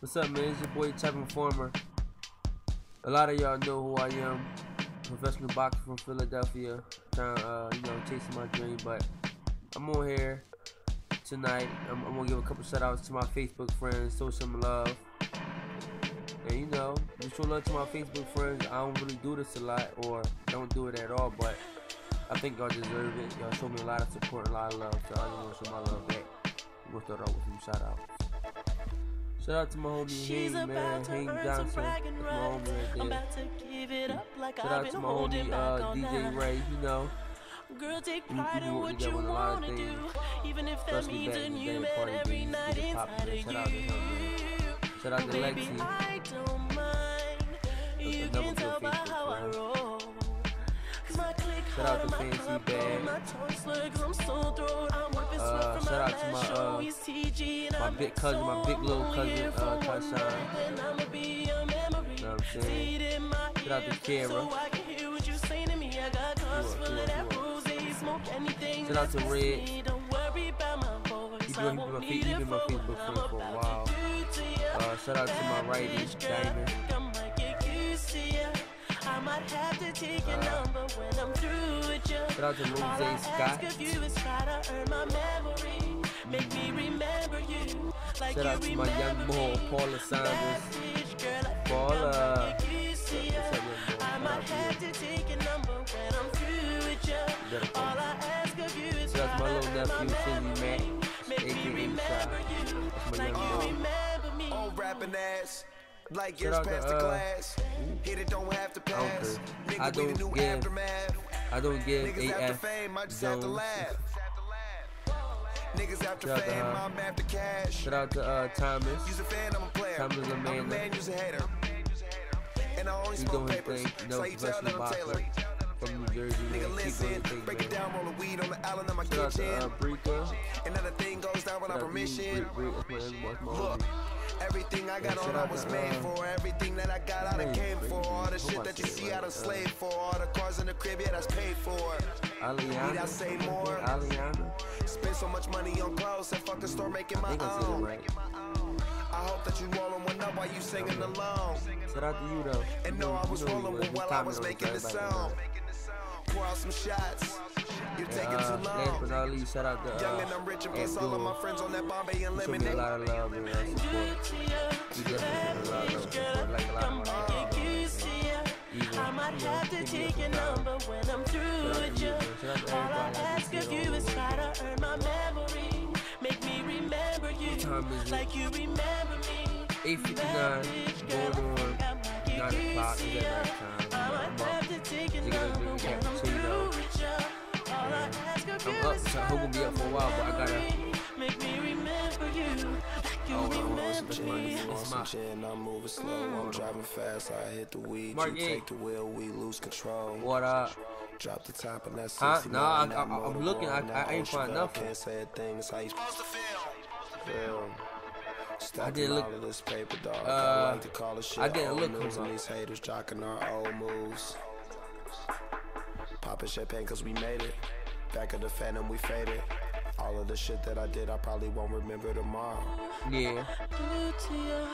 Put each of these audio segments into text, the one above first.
What's up, man? It's your boy Tevin Farmer. A lot of y'all know who I am. Professional boxer from Philadelphia. Trying, uh, you know, chasing my dream. But I'm on here tonight. I'm, I'm gonna give a couple shout outs to my Facebook friends, show some love. And you know, just show love to my Facebook friends. I don't really do this a lot or don't do it at all, but I think y'all deserve it. Y'all show me a lot of support and a lot of love, so I just want to show my love back. Gonna start off with some shout outs. Shout out to my homie Hank, man, Hank Johnson. That's my homie right there. Shout out to my homie uh, DJ Ray, you know. Girl, take pride in what you wanna do, even if that means a new man every night inside of you. Shout out to Baby, Lexi. I don't mind. You can tell by how I roll. 'Cause my click out hard, to my Fancy cup Bag. full, my slur 'cause I'm so throat. I'm out to my, uh, my big cousin, my big little cousin, uh, a memory. Know what I'm saying? Shout out to Kara. You You you you Shout out to Red. He been- been my he been my Facebook friend for a while. Uh, shout out to my righty, Diamond. I might have to take your Uh, number when I'm through with ya. shout out to Rose All I ask of you is try to earn my memory. Make me remember you like Shout you out to my young remember boy. Paula Bad Saunders. girl, I think Paula. I might get used to ya. What's up, young boy? I Shout out to have to take your number when I'm through with ya. Better All I ask of you is Shout my try little to earn my nephew, Cindy memory. Mack, Make me remember you That's my like you remember me. Old rapping ass. Like Shout years past the uh, class. Hit it, don't have to pass. Nigga, I don't new give- aftermath. I don't give Niggas after fame, I just have to laugh. Niggas after Shout out to fame. I'm after cash. Shout out to uh, Thomas. You's a fan, I'm a player. Thomas I'm a man, you's a hater. And I only smoke papers. thing. So No you tell that I'm Taylor. from New Jersey. Nigga, Man. Listen, break it down, roll the weed on the island of my Shout out to kitchen. uh, thing without Shout out to you, permission. Bree- Bree. That's my- that's my Look, everything I got on, I was made uh, for. Everything that I got, I done came for. All the shit that you see, I done slaved for. All the cars in the crib, yeah, that's paid for. Need I say more? Spend so much money on clothes and fucking store making my think I said it own. I hope that you rolling one up while you singing along. Shout out to you though. And know I was rolling one while I was making the sound. Pour out some shots. You're knows. taking Uh, too last but not least, shout out to Young and uh, I'm rich and plus all of my friends on that Bombay and You a lot of love and uh, support. Good to ya. You definitely a lot of love and support. Like a lot of my might uh, get used to ya. even, I might you know, have to take your number when I'm through with you, ya. man. Shout out to All I ask of you is try to earn my memory. Make me remember you it? like you remember me. 8:59, going on 9 o'clock. Is that night time? I'm up, so try I'm gonna be up for a while, but I gotta- Make me remember you like you remember me. that's Want my- some gin, I'm moving slow. I'm driving fast, I hit the weed. Mark You take the wheel, we lose control. What up? Drop the top and that's Huh? 69. Nah, I, I, I'm motor looking, I- I ain't find Oceanville. nothing. Can't say a thing, it's how you supposed to feel. Stacking didn't look- all of this paper, dog. Uh, I like to call it shit. I didn't look news come and up. these haters jocking our old moves. Popping champagne cause we made it. Back of the phantom, we faded. All of the shit that I did, I probably won't remember tomorrow. Yeah. Good to ya,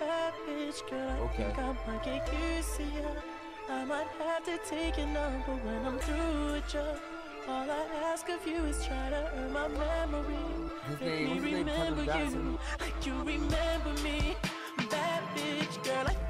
bad bitch, girl. I Okay. think I might get used to ya. I might have to take your number when I'm through with ya. All I ask of you is try to earn my memory. His Make me what's his name? remember you like you remember me. Bad bitch, girl. I